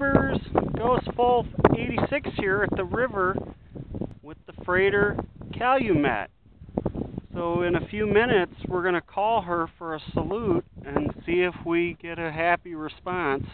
Tubers, Ghost Wolf 86 here at the river with the freighter Calumet. So in a few minutes we're going to call her for a salute and see if we get a happy response.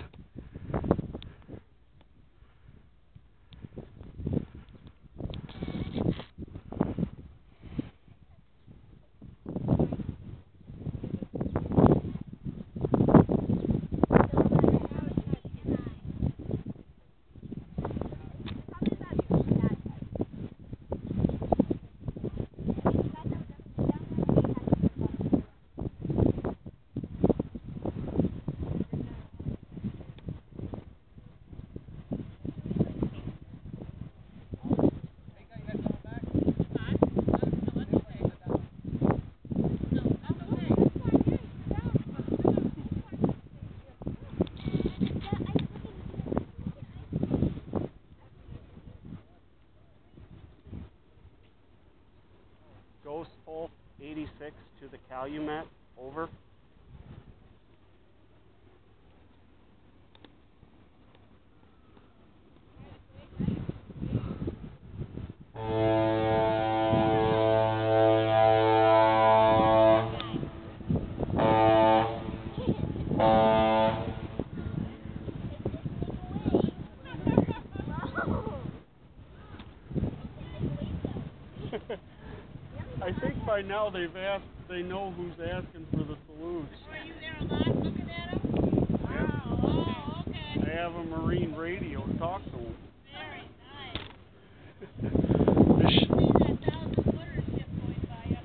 Ghost Wolf 86 to the Calumet. Over. I think by now they've asked, they know who's asking for the salutes. Were you there a lot looking at them? Wow. Oh, oh, okay. They have a marine radio. Talk to them. Very nice. This- See that thousand footer ship going by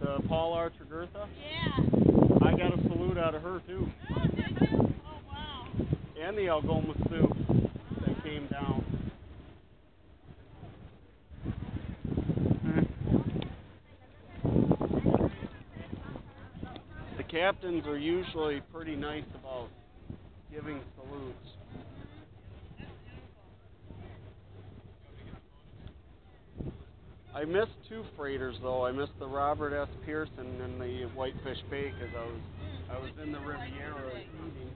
upriver. the Paul R. Tregurtha. Yeah. I got a salute out of her too, Oh, did you? Oh, wow. and the Algoma Sault captains are usually pretty nice about giving salutes. I missed two freighters though. I missed the Robert S. Pierson and the Whitefish Bay because I was I was in the Riviera eating.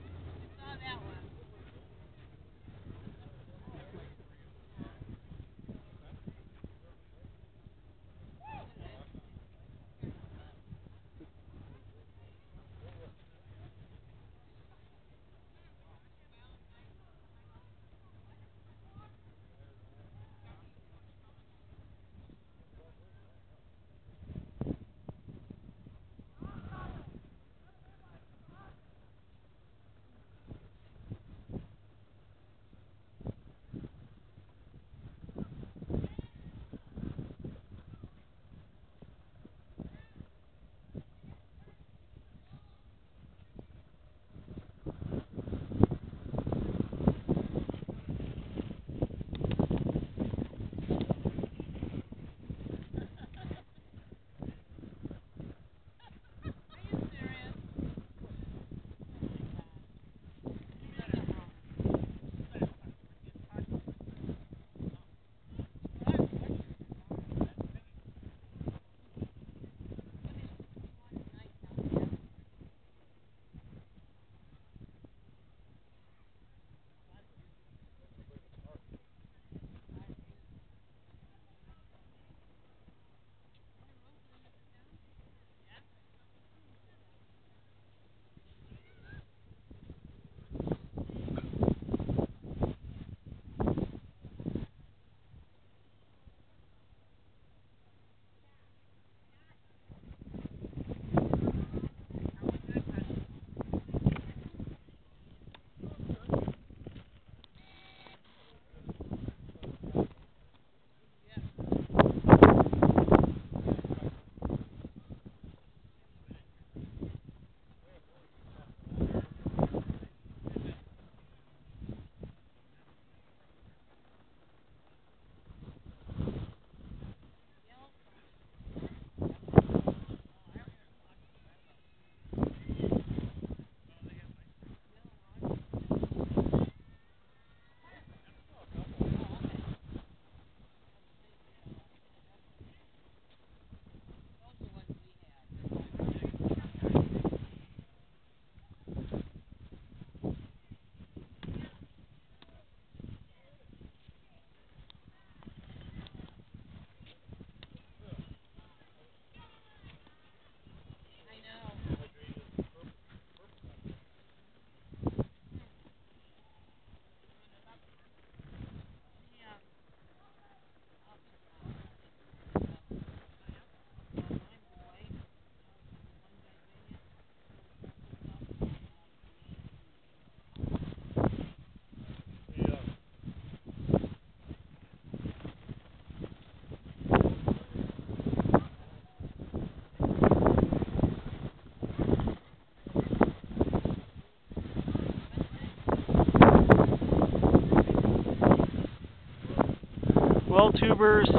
Tubers,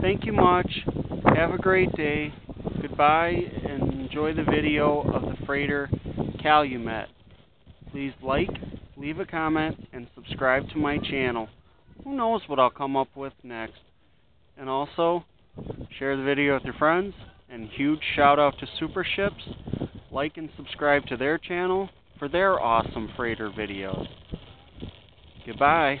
thank you much. Have a great day. Goodbye and enjoy the video of the freighter Calumet. Please like, leave a comment, and subscribe to my channel. Who knows what I'll come up with next. And also, share the video with your friends. And huge shout out to Super Ships. Like and subscribe to their channel for their awesome freighter videos. Goodbye.